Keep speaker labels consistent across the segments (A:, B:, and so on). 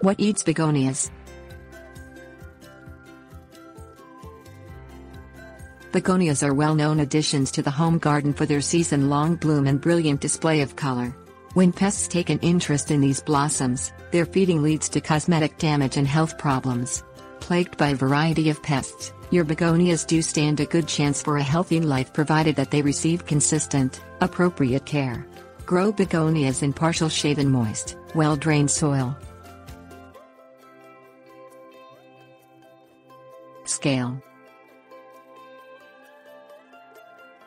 A: What eats begonias? Begonias are well-known additions to the home garden for their season-long bloom and brilliant display of color. When pests take an interest in these blossoms, their feeding leads to cosmetic damage and health problems. Plagued by a variety of pests, your begonias do stand a good chance for a healthy life provided that they receive consistent, appropriate care. Grow begonias in partial shade and moist, well-drained soil. Scale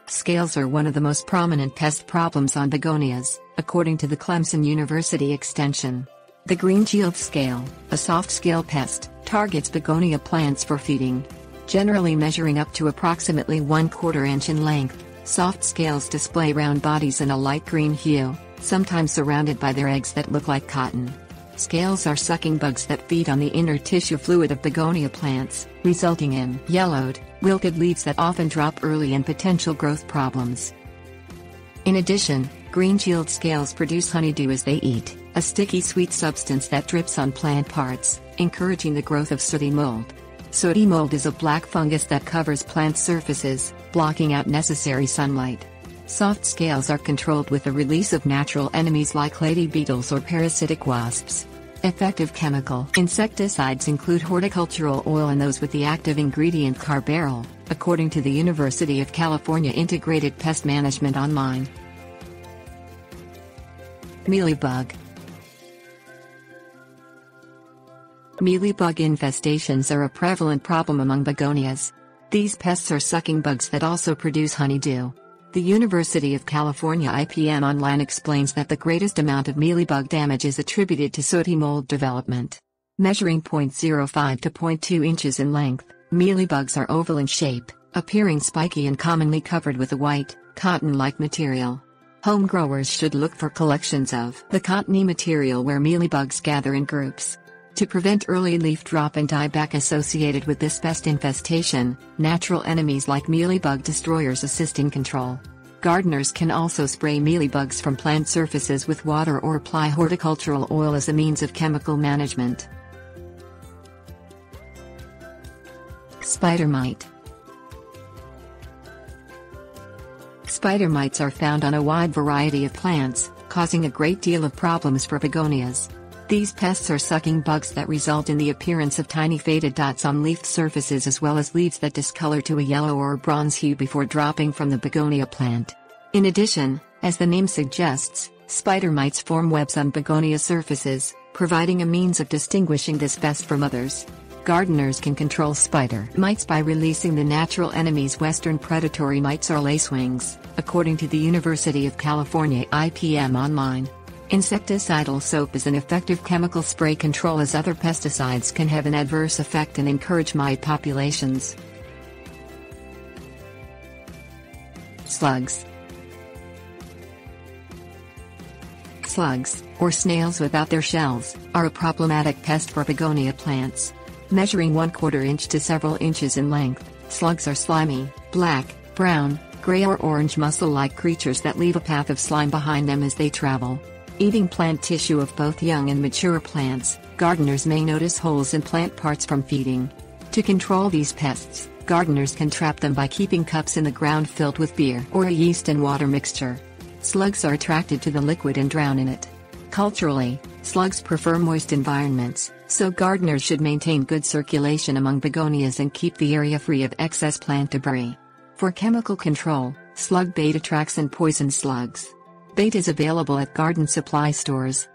A: Scales are one of the most prominent pest problems on begonias, according to the Clemson University Extension. The green shield scale, a soft scale pest, targets begonia plants for feeding. Generally measuring up to approximately 1 quarter inch in length, soft scales display round bodies in a light green hue, sometimes surrounded by their eggs that look like cotton. Scales are sucking bugs that feed on the inner tissue fluid of begonia plants, resulting in yellowed, wilted leaves that often drop early and potential growth problems. In addition, green shield scales produce honeydew as they eat, a sticky sweet substance that drips on plant parts, encouraging the growth of sooty mold. Sooty mold is a black fungus that covers plant surfaces, blocking out necessary sunlight. Soft scales are controlled with the release of natural enemies like lady beetles or parasitic wasps. Effective chemical insecticides include horticultural oil and those with the active ingredient carbaryl, according to the University of California Integrated Pest Management Online. Mealybug Mealybug infestations are a prevalent problem among begonias. These pests are sucking bugs that also produce honeydew. The University of California IPM Online explains that the greatest amount of mealybug damage is attributed to sooty mold development. Measuring 0.05 to 0.2 inches in length, mealybugs are oval in shape, appearing spiky and commonly covered with a white, cotton-like material. Home growers should look for collections of the cottony material where mealybugs gather in groups. To prevent early leaf drop and dieback associated with this pest infestation, natural enemies like mealybug destroyers assist in control. Gardeners can also spray mealybugs from plant surfaces with water or apply horticultural oil as a means of chemical management. Spider mite Spider mites are found on a wide variety of plants, causing a great deal of problems for begonias. These pests are sucking bugs that result in the appearance of tiny faded dots on leaf surfaces as well as leaves that discolor to a yellow or bronze hue before dropping from the begonia plant. In addition, as the name suggests, spider mites form webs on begonia surfaces, providing a means of distinguishing this pest from others. Gardeners can control spider mites by releasing the natural enemies western predatory mites or lacewings, according to the University of California IPM Online. Insecticidal soap is an effective chemical spray control as other pesticides can have an adverse effect and encourage mite populations. Slugs Slugs, or snails without their shells, are a problematic pest for begonia plants. Measuring 1 quarter inch to several inches in length, slugs are slimy, black, brown, gray or orange mussel-like creatures that leave a path of slime behind them as they travel. Eating plant tissue of both young and mature plants, gardeners may notice holes in plant parts from feeding. To control these pests, gardeners can trap them by keeping cups in the ground filled with beer or a yeast and water mixture. Slugs are attracted to the liquid and drown in it. Culturally, slugs prefer moist environments, so gardeners should maintain good circulation among begonias and keep the area free of excess plant debris. For chemical control, slug bait attracts and poisons slugs. Bait is available at garden supply stores.